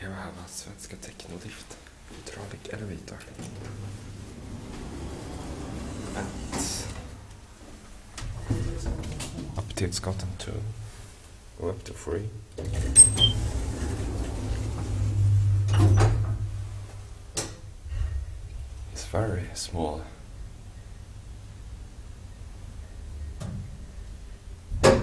Here I have a Svenska Tecnolift hydraulic elevator. At Apoteksgatan 2 och upp till 3. It's very small. Åh,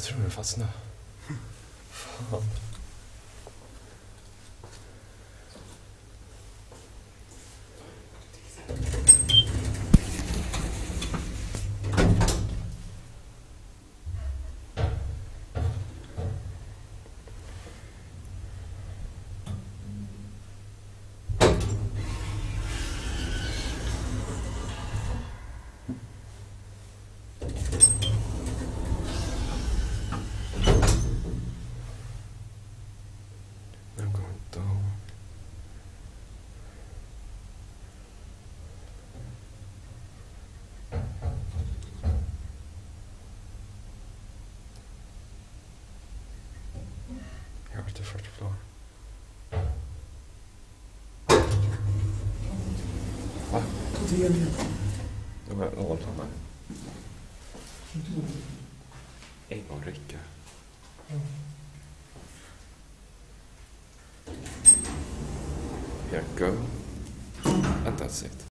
jag tror den fastnade. Fan. The first floor. Va? Det är det. Det var som En gång räcker. Here go. And that's it.